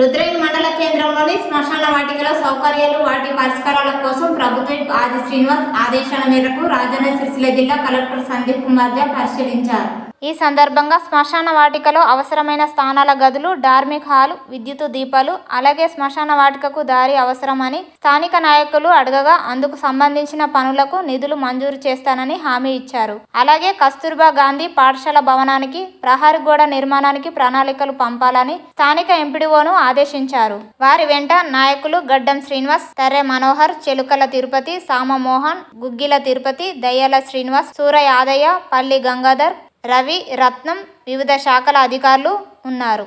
రుద్రేణి మండల కేంద్రంలోని శ్మశాన వాటికలో సౌకర్యాలు వాటి పరిష్కారాల కోసం ప్రభుత్వం ఆది శ్రీనివాస్ ఆదేశాల మేరకు రాజన్న సిరిసిల్ల జిల్లా కలెక్టర్ సందీప్ కుమార్ జా పరిశీలించారు. ఈ సందర్భంగా శ్మశాన వాటికలో అవసరమైన స్థానాల గదులు డార్మిక్ హాలు విద్యుత్ దీపాలు అలాగే శ్మశాన వాటికకు దారి అవసరమని స్థానిక నాయకులు అడగగా అందుకు సంబంధించిన పనులకు నిధులు మంజూరు చేస్తానని హామీ ఇచ్చారు. అలాగే కస్తూర్బా గాంధీ పాఠశాల భవనానికి ప్రహరీ గోడ నిర్మాణానికి ప్రణాళికలు పంపాలని స్థానిక ఎంపీడీఓను ఆదేశించారు. వారి వెంట నాయకులు గడ్డం శ్రీనివాస్ తర్రె మనోహర్ చెలుకల తిరుపతి సామ మోహన్ గుగ్గిల తిరుపతి దయ్యాల శ్రీనివాస్ సూరయ్ ఆదయ్య పల్లి గంగాధర్ రవి రత్నం వివిధ శాఖల అధికారులు ఉన్నారు.